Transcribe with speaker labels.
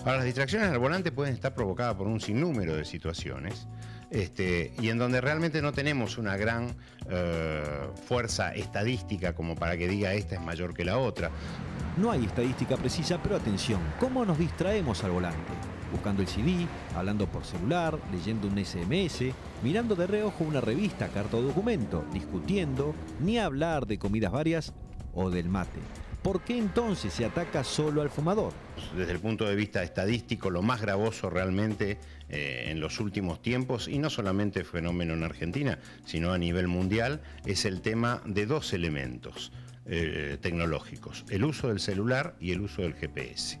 Speaker 1: Ahora, las distracciones al volante pueden estar provocadas por un sinnúmero de situaciones. Este, y en donde realmente no tenemos una gran eh, fuerza estadística como para que diga esta es mayor que la otra.
Speaker 2: No hay estadística precisa, pero atención, ¿cómo nos distraemos al volante? Buscando el CD, hablando por celular, leyendo un SMS, mirando de reojo una revista, carta o documento, discutiendo, ni hablar de comidas varias o del mate. ¿Por qué entonces se ataca solo al fumador?
Speaker 1: Desde el punto de vista estadístico, lo más gravoso realmente eh, en los últimos tiempos, y no solamente fenómeno en Argentina, sino a nivel mundial, es el tema de dos elementos eh, tecnológicos, el uso del celular y el uso del GPS.